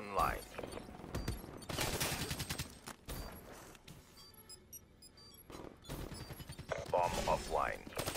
online. Bomb offline.